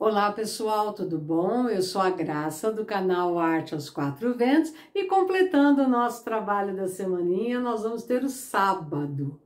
Olá pessoal, tudo bom? Eu sou a Graça do canal Arte aos Quatro Ventos e completando o nosso trabalho da semaninha, nós vamos ter o sábado,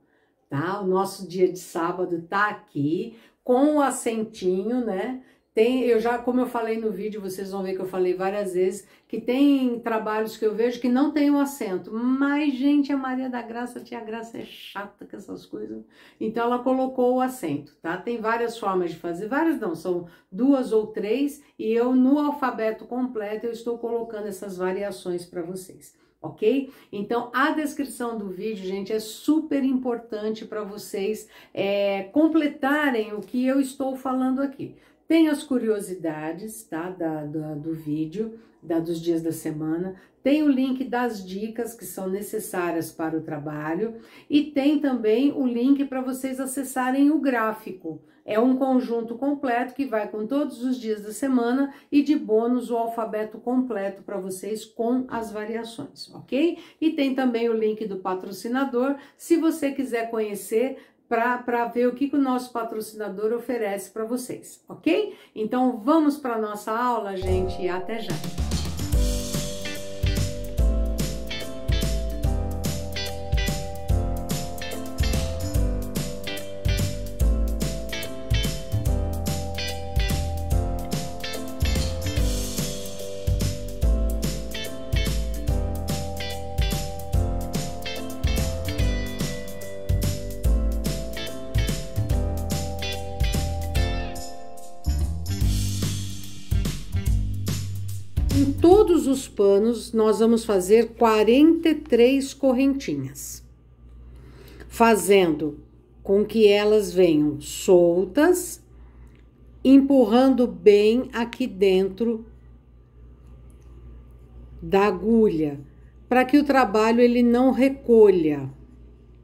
tá? O nosso dia de sábado tá aqui com o assentinho, né? Tem, eu já, como eu falei no vídeo, vocês vão ver que eu falei várias vezes, que tem trabalhos que eu vejo que não tem o um assento. Mas, gente, a Maria da Graça, a tia Graça é chata com essas coisas. Então, ela colocou o assento, tá? Tem várias formas de fazer, várias não, são duas ou três. E eu, no alfabeto completo, eu estou colocando essas variações para vocês ok? Então, a descrição do vídeo, gente, é super importante para vocês é, completarem o que eu estou falando aqui. Tem as curiosidades, tá? Da, da, do vídeo, da, dos dias da semana. Tem o link das dicas que são necessárias para o trabalho. E tem também o link para vocês acessarem o gráfico. É um conjunto completo que vai com todos os dias da semana e de bônus o alfabeto completo para vocês com as variações, ok? E tem também o link do patrocinador. Se você quiser conhecer, para ver o que, que o nosso patrocinador oferece para vocês, ok? Então vamos para nossa aula, gente, e até já! Todos os panos, nós vamos fazer 43 correntinhas, fazendo com que elas venham soltas, empurrando bem aqui dentro da agulha, para que o trabalho ele não recolha,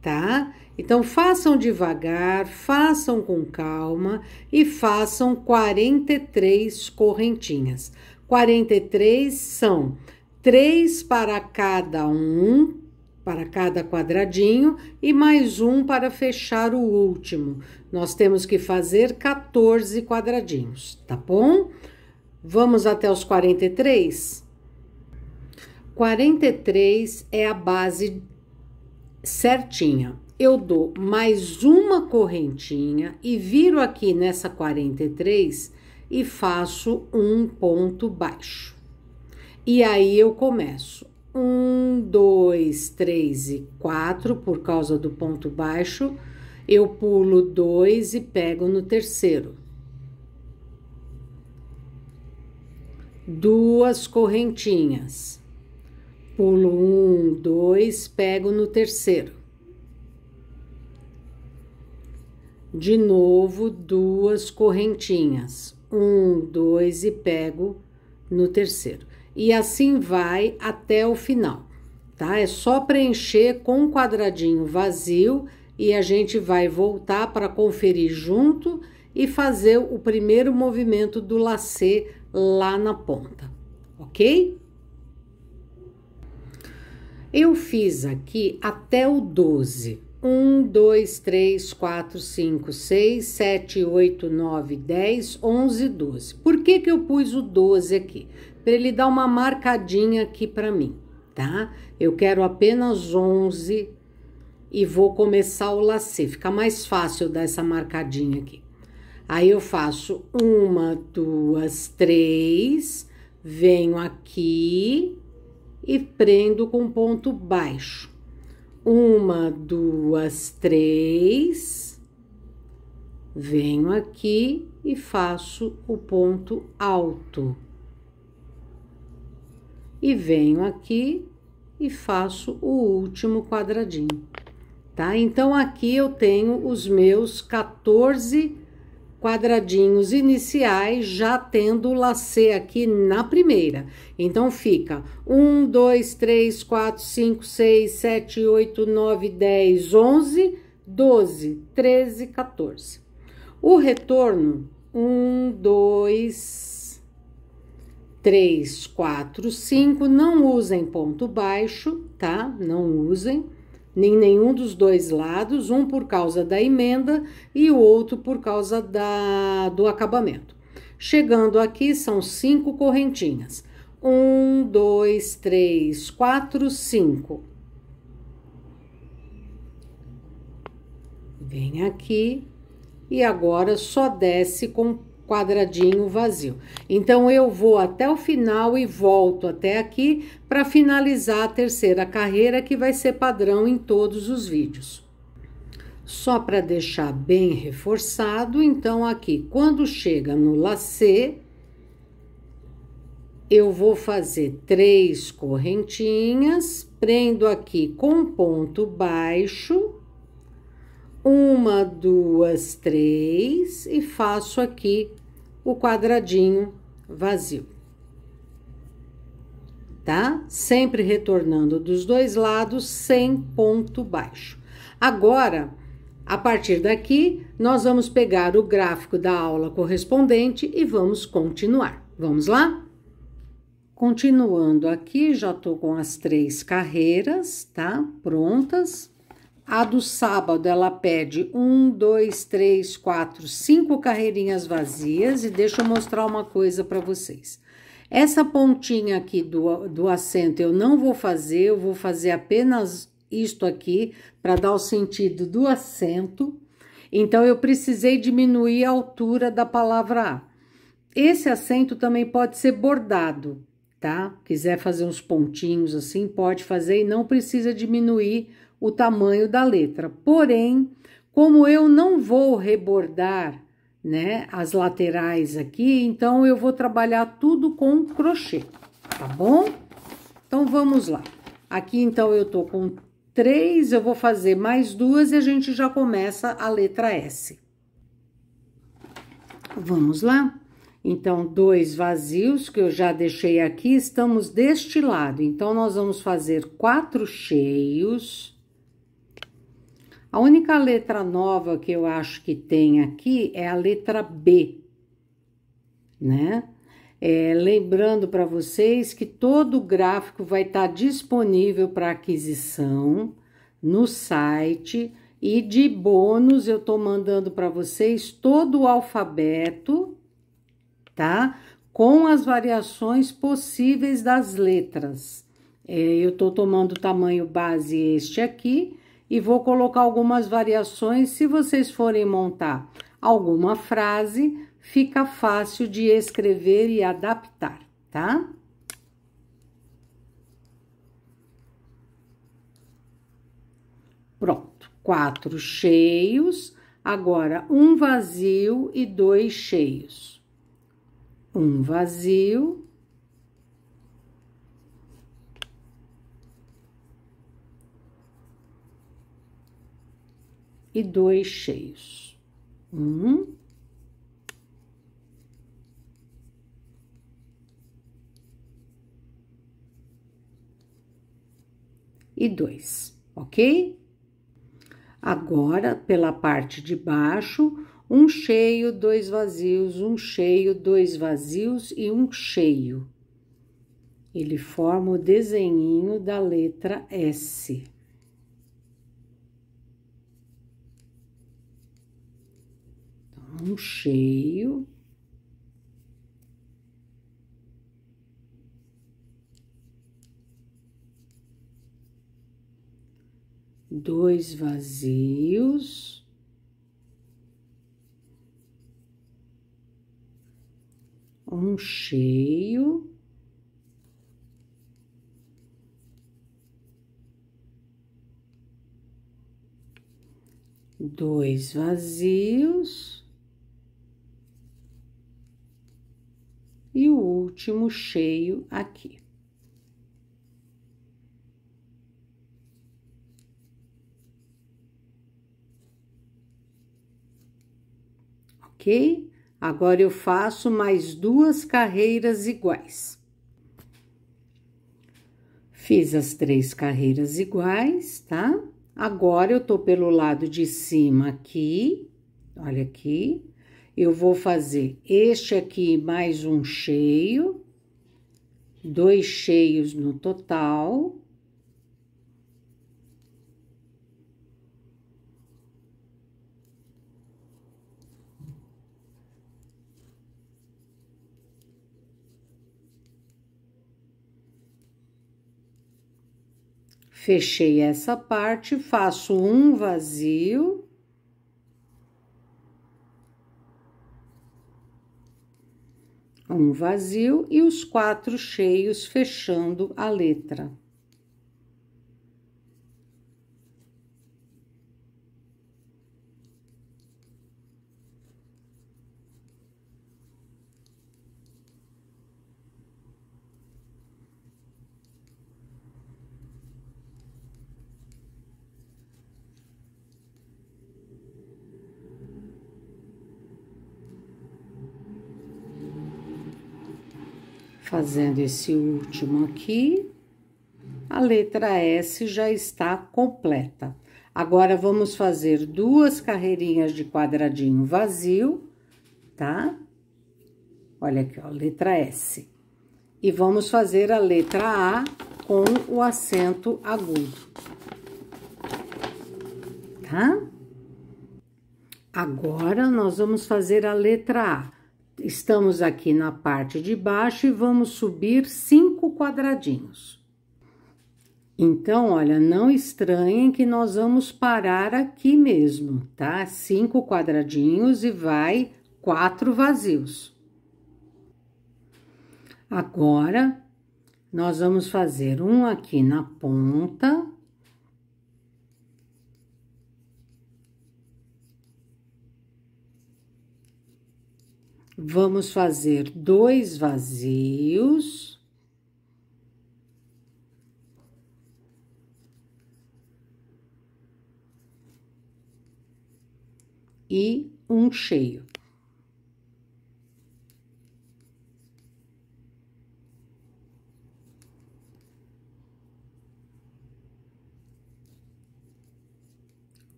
tá? Então façam devagar, façam com calma e façam 43 correntinhas. 43 são três para cada um, para cada quadradinho, e mais um para fechar o último. Nós temos que fazer 14 quadradinhos, tá bom? Vamos até os 43? 43 é a base certinha. Eu dou mais uma correntinha e viro aqui nessa 43 e faço um ponto baixo. E aí eu começo um, dois, três e quatro, por causa do ponto baixo, eu pulo dois e pego no terceiro. Duas correntinhas. Pulo um, dois, pego no terceiro. De novo, duas correntinhas um, dois e pego no terceiro. E assim vai até o final, tá? É só preencher com um quadradinho vazio e a gente vai voltar para conferir junto e fazer o primeiro movimento do lacê lá na ponta, ok? Eu fiz aqui até o 12. 1, 2, 3, 4, 5, 6, 7, 8, 9, 10, 11, 12. Por que que eu pus o 12 aqui? Para ele dar uma marcadinha aqui para mim, tá? Eu quero apenas 11 e vou começar o lacê. Fica mais fácil dar essa marcadinha aqui. Aí eu faço uma, duas, três, venho aqui e prendo com ponto baixo uma, duas, três. Venho aqui e faço o ponto alto. E venho aqui e faço o último quadradinho, tá? Então, aqui eu tenho os meus 14 quadradinhos iniciais, já tendo o lacê aqui na primeira. Então, fica 1, 2, 3, 4, 5, 6, 7, 8, 9, 10, 11, 12, 13, 14. O retorno, 1, 2, 3, 4, 5, não usem ponto baixo, tá? Não usem nem nenhum dos dois lados, um por causa da emenda e o outro por causa da, do acabamento. Chegando aqui, são cinco correntinhas. Um, dois, três, quatro, cinco. Vem aqui e agora só desce com quadradinho vazio. Então, eu vou até o final e volto até aqui para finalizar a terceira carreira, que vai ser padrão em todos os vídeos. Só para deixar bem reforçado, então, aqui, quando chega no lacê, eu vou fazer três correntinhas, prendo aqui com ponto baixo, uma, duas, três, e faço aqui o quadradinho vazio. Tá? Sempre retornando dos dois lados sem ponto baixo. Agora, a partir daqui, nós vamos pegar o gráfico da aula correspondente e vamos continuar. Vamos lá? Continuando aqui, já tô com as três carreiras, tá? Prontas. A do sábado, ela pede um, dois, três, quatro, cinco carreirinhas vazias. E deixa eu mostrar uma coisa para vocês. Essa pontinha aqui do, do acento eu não vou fazer, eu vou fazer apenas isto aqui para dar o sentido do acento. Então, eu precisei diminuir a altura da palavra A. Esse acento também pode ser bordado, tá? Quiser fazer uns pontinhos assim, pode fazer e não precisa diminuir o tamanho da letra. Porém, como eu não vou rebordar, né, as laterais aqui, então eu vou trabalhar tudo com crochê, tá bom? Então, vamos lá. Aqui, então, eu tô com três, eu vou fazer mais duas e a gente já começa a letra S. Vamos lá? Então, dois vazios que eu já deixei aqui, estamos deste lado. Então, nós vamos fazer quatro cheios a única letra nova que eu acho que tem aqui é a letra B, né? É, lembrando para vocês que todo o gráfico vai estar tá disponível para aquisição no site e de bônus eu tô mandando para vocês todo o alfabeto, tá? Com as variações possíveis das letras. É, eu tô tomando o tamanho base este aqui e vou colocar algumas variações. Se vocês forem montar alguma frase, fica fácil de escrever e adaptar, tá? Pronto, quatro cheios, agora um vazio e dois cheios. Um vazio e dois cheios. Um. E dois, ok? Agora, pela parte de baixo, um cheio, dois vazios, um cheio, dois vazios e um cheio. Ele forma o desenhinho da letra S. um cheio. Dois vazios. Um cheio. Dois vazios. E o último cheio aqui. Ok? Agora, eu faço mais duas carreiras iguais. Fiz as três carreiras iguais, tá? Agora, eu tô pelo lado de cima aqui, olha aqui, eu vou fazer este aqui mais um cheio, dois cheios no total. Fechei essa parte, faço um vazio. Um vazio e os quatro cheios fechando a letra. Fazendo esse último aqui, a letra S já está completa. Agora, vamos fazer duas carreirinhas de quadradinho vazio, tá? Olha aqui, ó, letra S. E vamos fazer a letra A com o acento agudo. Tá? Agora, nós vamos fazer a letra A estamos aqui na parte de baixo e vamos subir cinco quadradinhos. Então, olha, não estranhem que nós vamos parar aqui mesmo, tá? Cinco quadradinhos e vai quatro vazios. Agora, nós vamos fazer um aqui na ponta Vamos fazer dois vazios. E um cheio.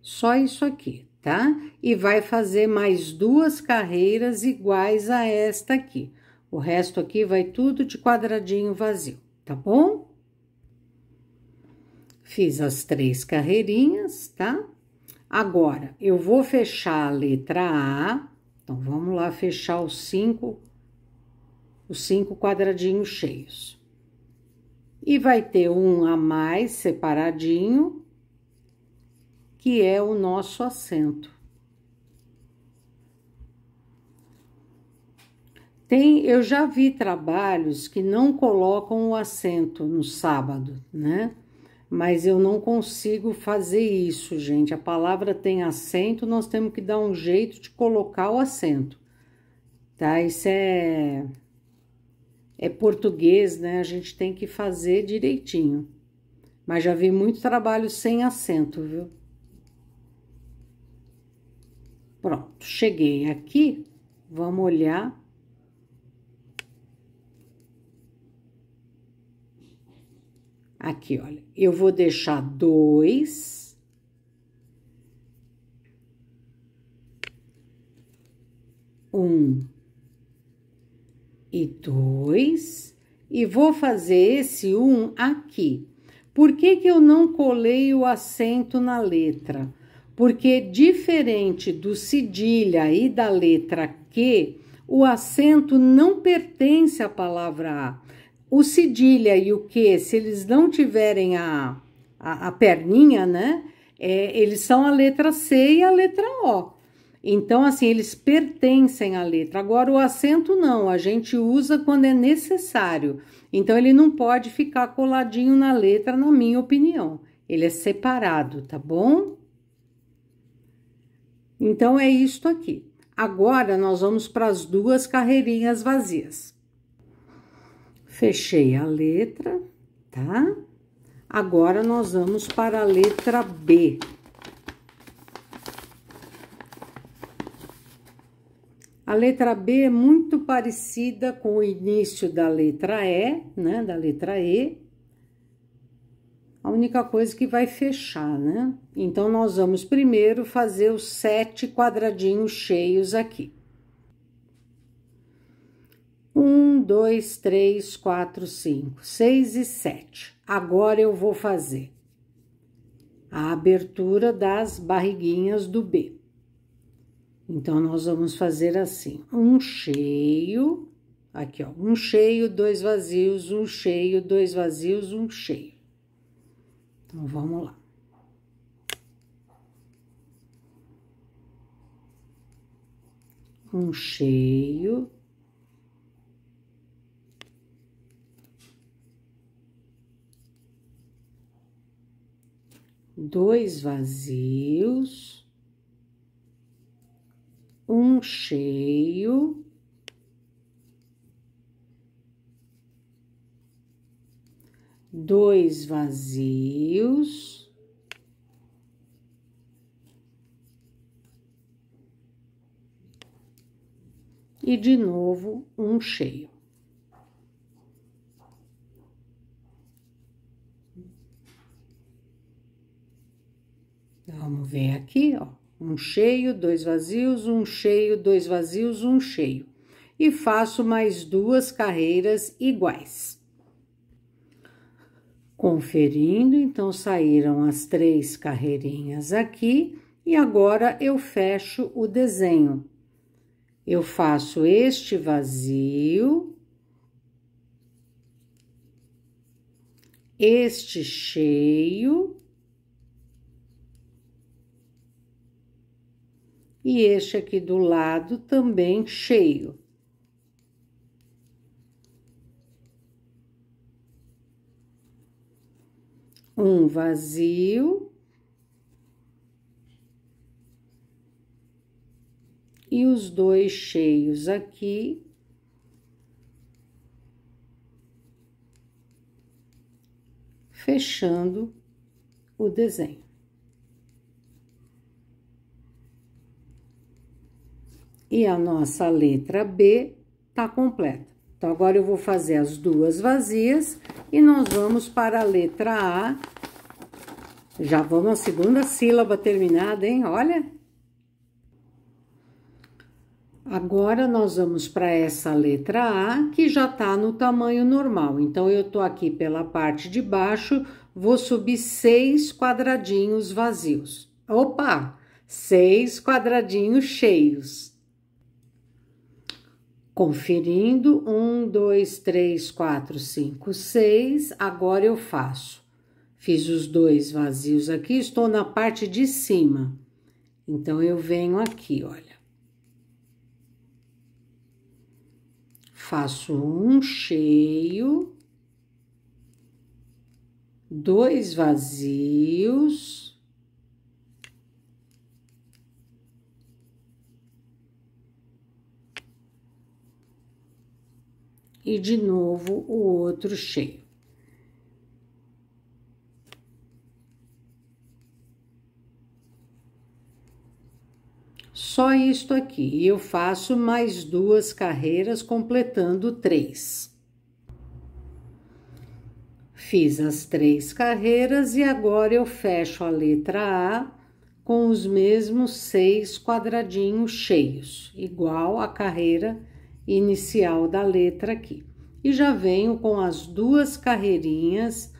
Só isso aqui tá? E vai fazer mais duas carreiras iguais a esta aqui. O resto aqui vai tudo de quadradinho vazio, tá bom? Fiz as três carreirinhas, tá? Agora, eu vou fechar a letra A. Então, vamos lá fechar os cinco, os cinco quadradinhos cheios. E vai ter um a mais separadinho que é o nosso assento. Tem, eu já vi trabalhos que não colocam o assento no sábado, né? Mas eu não consigo fazer isso, gente. A palavra tem acento, nós temos que dar um jeito de colocar o acento. Tá? Isso é é português, né? A gente tem que fazer direitinho. Mas já vi muito trabalho sem acento, viu? Pronto, cheguei aqui, vamos olhar. Aqui, olha, eu vou deixar dois. Um e dois, e vou fazer esse um aqui. Por que que eu não colei o acento na letra? Porque diferente do cedilha e da letra Q, o acento não pertence à palavra A. O cedilha e o Q, se eles não tiverem a, a, a perninha, né? É, eles são a letra C e a letra O. Então, assim, eles pertencem à letra. Agora, o acento não, a gente usa quando é necessário. Então, ele não pode ficar coladinho na letra, na minha opinião. Ele é separado, tá bom? Então, é isto aqui. Agora, nós vamos para as duas carreirinhas vazias. Fechei a letra, tá? Agora, nós vamos para a letra B. A letra B é muito parecida com o início da letra E, né? Da letra E, a única coisa que vai fechar, né? Então, nós vamos primeiro fazer os sete quadradinhos cheios aqui. Um, dois, três, quatro, cinco, seis e sete. Agora, eu vou fazer a abertura das barriguinhas do B. Então, nós vamos fazer assim, um cheio, aqui ó, um cheio, dois vazios, um cheio, dois vazios, um cheio Então, vamos lá. Um cheio. Dois vazios. Um cheio. Dois vazios. E de novo um cheio. Vamos ver aqui, ó. Um cheio, dois vazios, um cheio, dois vazios, um cheio. E faço mais duas carreiras iguais. Conferindo, então saíram as três carreirinhas aqui e agora eu fecho o desenho. Eu faço este vazio, este cheio e este aqui do lado também cheio. Um vazio e os dois cheios aqui. Fechando o desenho. E a nossa letra B tá completa. Então, agora eu vou fazer as duas vazias e nós vamos para a letra A. Já vamos à segunda sílaba terminada, hein? Olha. Agora, nós vamos para essa letra A, que já tá no tamanho normal. Então, eu tô aqui pela parte de baixo, vou subir seis quadradinhos vazios. Opa! Seis quadradinhos cheios. Conferindo, um, dois, três, quatro, cinco, seis. Agora eu faço. Fiz os dois vazios aqui, estou na parte de cima. Então, eu venho aqui, olha. Faço um cheio, dois vazios e de novo o outro cheio. Só isto aqui, e eu faço mais duas carreiras, completando três. Fiz as três carreiras e agora eu fecho a letra A com os mesmos seis quadradinhos cheios, igual a carreira inicial da letra aqui. E já venho com as duas carreirinhas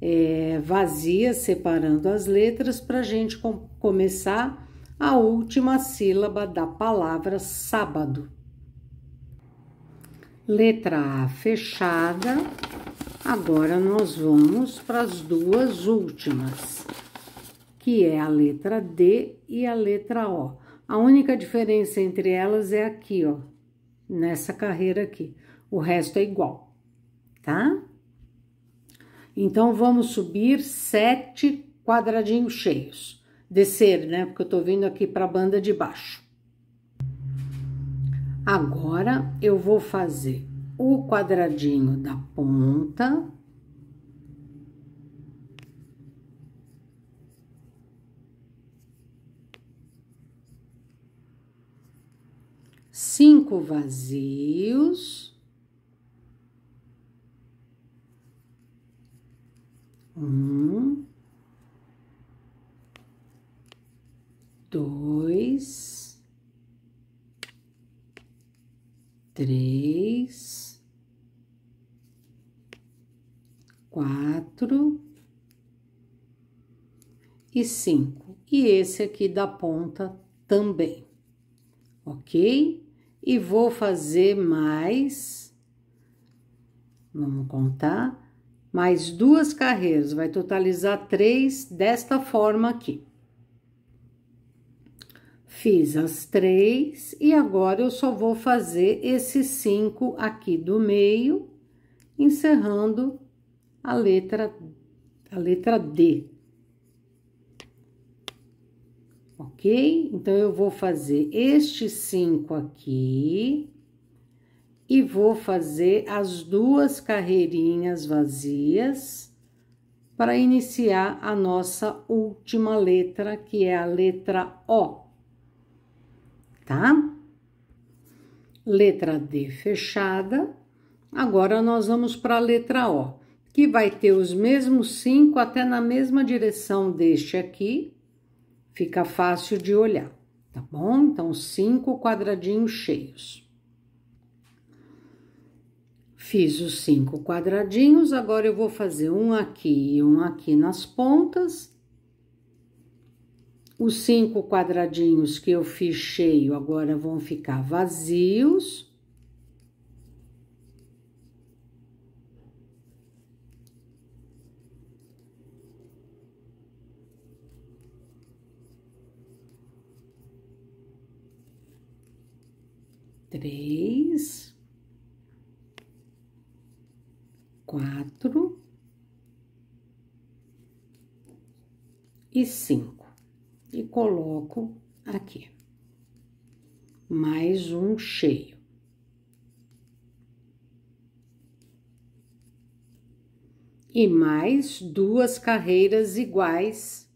é, vazias, separando as letras, para a gente com, começar a última sílaba da palavra sábado. Letra A fechada. Agora, nós vamos para as duas últimas, que é a letra D e a letra O. A única diferença entre elas é aqui, ó, nessa carreira aqui. O resto é igual, tá? Então, vamos subir sete quadradinhos cheios. Descer, né? Porque eu tô vindo aqui para a banda de baixo. Agora, eu vou fazer o quadradinho da ponta cinco vazios. Um, dois, três, quatro e cinco. E esse aqui da ponta também, ok? E vou fazer mais, vamos contar, mais duas carreiras, vai totalizar três desta forma aqui. Fiz as três e agora eu só vou fazer esses cinco aqui do meio, encerrando a letra, a letra D. Ok? Então, eu vou fazer estes cinco aqui e vou fazer as duas carreirinhas vazias para iniciar a nossa última letra, que é a letra O tá? Letra D fechada. Agora, nós vamos para a letra O, que vai ter os mesmos cinco até na mesma direção deste aqui. Fica fácil de olhar, tá bom? Então, cinco quadradinhos cheios. Fiz os cinco quadradinhos, agora eu vou fazer um aqui e um aqui nas pontas os cinco quadradinhos que eu fiz cheio agora vão ficar vazios. Três, quatro e cinco e coloco aqui. Mais um cheio. E mais duas carreiras iguais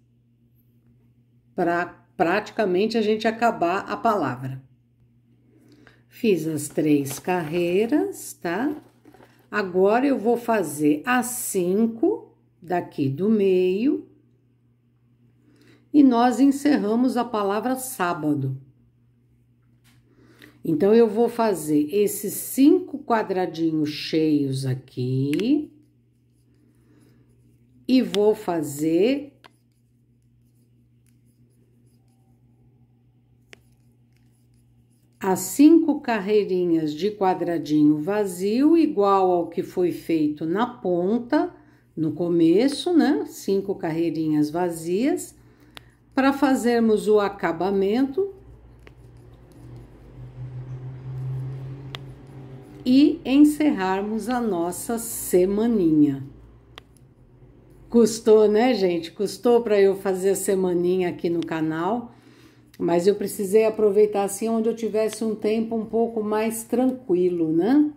para praticamente a gente acabar a palavra. Fiz as três carreiras, tá? Agora eu vou fazer as cinco daqui do meio e nós encerramos a palavra sábado. Então, eu vou fazer esses cinco quadradinhos cheios aqui e vou fazer as cinco carreirinhas de quadradinho vazio, igual ao que foi feito na ponta, no começo, né? Cinco carreirinhas vazias para fazermos o acabamento e encerrarmos a nossa semaninha. Custou, né, gente? Custou para eu fazer a semaninha aqui no canal, mas eu precisei aproveitar assim onde eu tivesse um tempo um pouco mais tranquilo, né?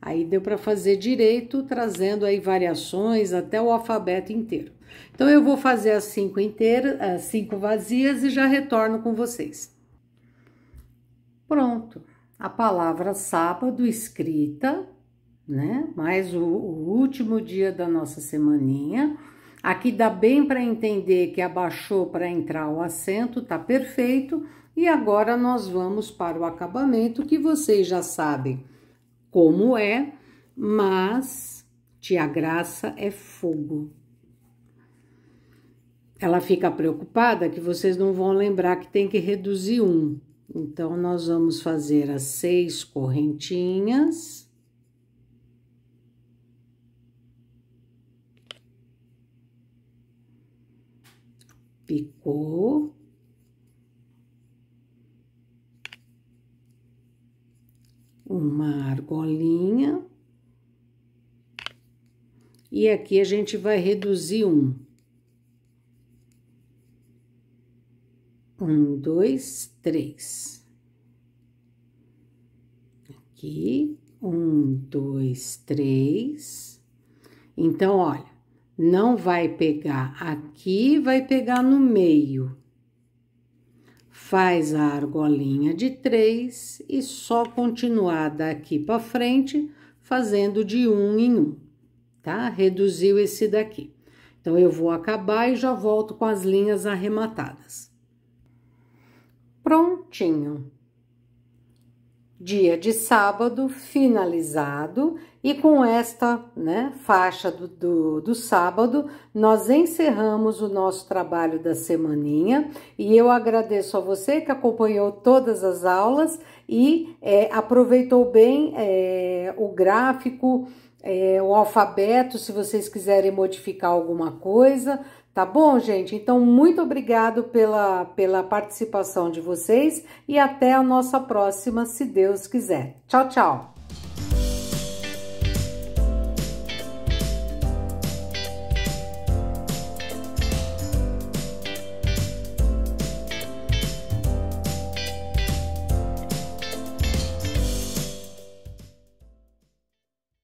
Aí deu para fazer direito, trazendo aí variações até o alfabeto inteiro. Então, eu vou fazer as cinco inteiras, as cinco vazias e já retorno com vocês. Pronto. A palavra sábado escrita, né? Mais o, o último dia da nossa semaninha. Aqui dá bem para entender que abaixou para entrar o acento, tá perfeito. E agora nós vamos para o acabamento, que vocês já sabem como é, mas tia Graça é fogo ela fica preocupada que vocês não vão lembrar que tem que reduzir um. Então, nós vamos fazer as seis correntinhas. Picou. Uma argolinha. E aqui a gente vai reduzir um. Um, dois, três. Aqui, um, dois, três. Então, olha, não vai pegar aqui, vai pegar no meio. Faz a argolinha de três e só continuar daqui para frente, fazendo de um em um, tá? Reduziu esse daqui. Então, eu vou acabar e já volto com as linhas arrematadas prontinho. Dia de sábado finalizado e com esta né, faixa do, do, do, sábado, nós encerramos o nosso trabalho da semaninha e eu agradeço a você que acompanhou todas as aulas e é, aproveitou bem é, o gráfico é, o alfabeto se vocês quiserem modificar alguma coisa, tá bom, gente? Então, muito obrigado pela, pela participação de vocês e até a nossa próxima, se Deus quiser. Tchau, tchau!